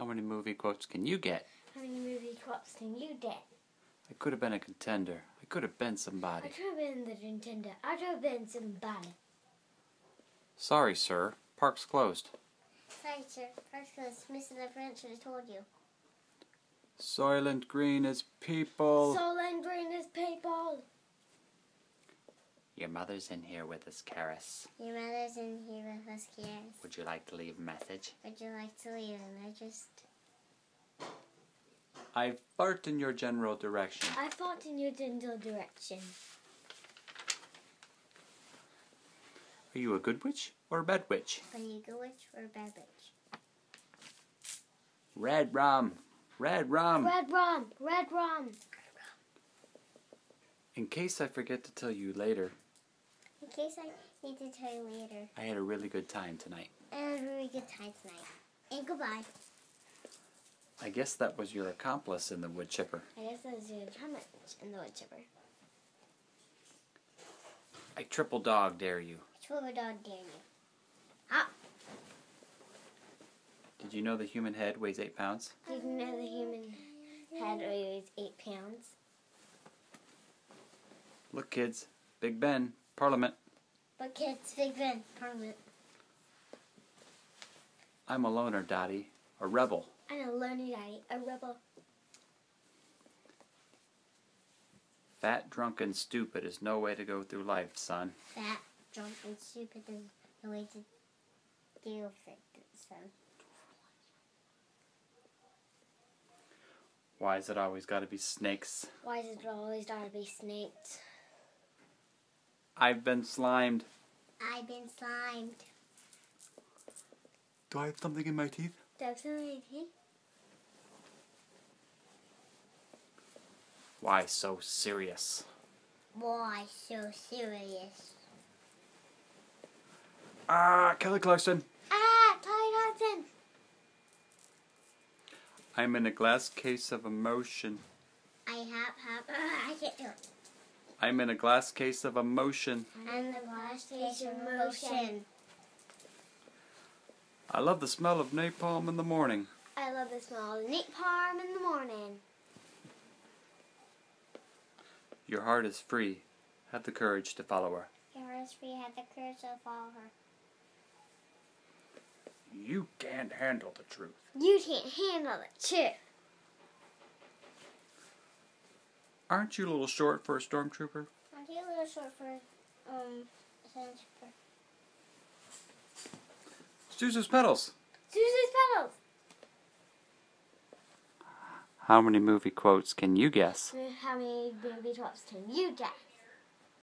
How many movie quotes can you get? How many movie quotes can you get? I could have been a contender. I could have been somebody. I could have been the contender. I could have been somebody. Sorry, sir. Park's closed. Sorry, sir. Park's closed. Mr. LaFrance should have told you. Soylent Green is people. Soul and green is people. Your mother's in here with us, Karras. Your mother's in here with us, Kiers. Would you like to leave a message? Would you like to leave a message? I fart in your general direction. I fought in your general direction. Are you a good witch or a bad witch? Are you a good witch or a bad witch? Red rum. Red rum. Red rum. Red rum. In case I forget to tell you later, In case I need to tell you later. I had a really good time tonight. I had a really good time tonight. And goodbye. I guess that was your accomplice in the wood chipper. I guess that was your accomplice in the wood chipper. I triple dog dare you. Will a dog dare you? Ah. Did you know the human head weighs eight pounds? Did you know the human head weighs eight pounds? Look, kids. Big Ben. Parliament. But kids, Big Ben, Parliament. I'm a loner, Dottie. A rebel. I'm a loner, daddy, a rebel. Fat, drunk, and stupid is no way to go through life, son. Fat, drunk, and stupid is the way to deal with it, son. Why is it always got to be snakes? Why is it always gotta be snakes? I've been slimed. I've been slimed. Do I have something in my teeth? Definitely. Why so serious? Why so serious? Ah, Kelly Clarkson. Ah, Ty Hudson. I'm in a glass case of emotion. I have, have, I can't do it. I'm in a glass case of emotion. And the glass case of motion. I love the smell of napalm in the morning. I love the smell of napalm in the morning. Your heart is free. Have the courage to follow her. Your heart is free had the courage to follow her. You can't handle the truth. You can't handle the truth. Aren't you a little short for a stormtrooper? Aren't you a little short for um Sandpaper? Zuzu's petals. Susie's petals. How many movie quotes can you guess? How many baby drops can you get?